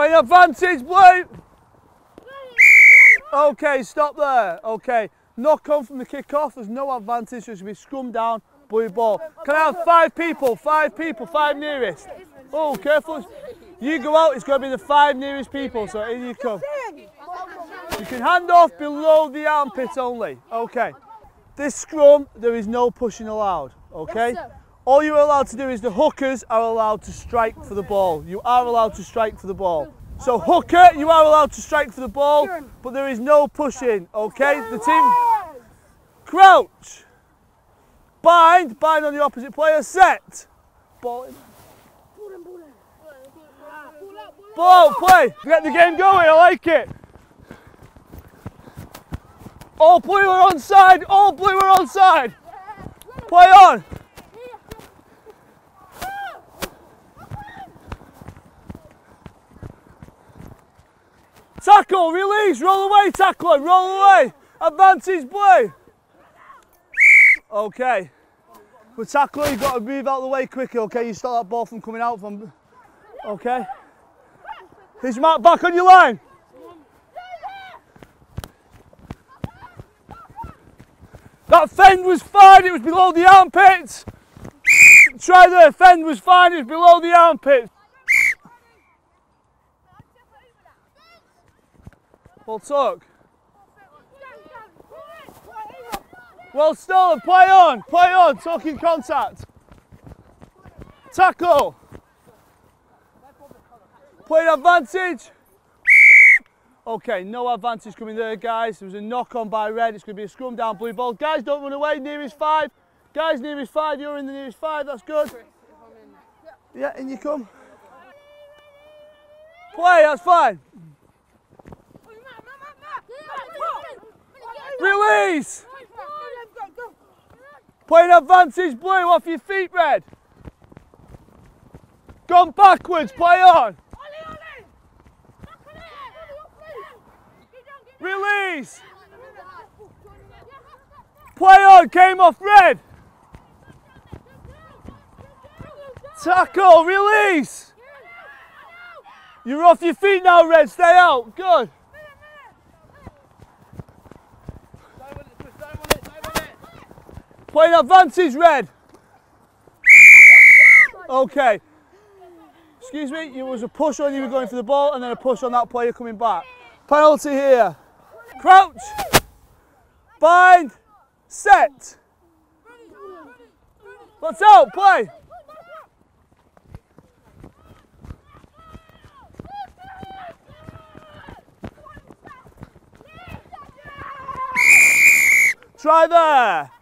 Playing advantage, blue. Okay, stop there. Okay, knock on from the kick-off. There's no advantage. There should be scrum down, blue ball. Can I have five people? Five people, five nearest. Oh, careful. You go out, it's going to be the five nearest people, so in you come. You can hand off below the armpit only. Okay. This scrum, there is no pushing allowed. Okay? All you're allowed to do is the hookers are allowed to strike for the ball. You are allowed to strike for the ball. So hooker, you are allowed to strike for the ball, but there is no pushing. Okay? The team crouch. Bind, bind on the opposite player, set. Ball in. Ball, play. Get the game going, I like it. All blue are onside, all blue are onside. Play on. Tackle, release, roll away, tackle, roll away. Advantage, blue. Okay. For tackle, you've got to move out of the way quicker, okay? You stop that ball from coming out from, okay? Here's Matt back on your line. That fend was fine, it was below the armpits. Try there, fend was fine, it was below the armpits. Well took. Well stolen, play on, play on, talking contact. Tackle. Play advantage. Okay, no advantage coming there, guys. There was a knock on by red. It's going to be a scrum down blue ball. Guys, don't run away. Nearest five. Guys, nearest five. You're in the nearest five. That's good. Yeah, in you come. Play, that's fine. Release. Playing advantage blue off your feet, red. Gone backwards, play on. Release. Play on, came off red. Tackle, release. You're off your feet now, red, stay out, good. Playing advantage, red. Okay. Excuse me, it was a push on you were going for the ball and then a push on that player coming back. Penalty here. Crouch. Bind. Set. Let's out, play. Try there.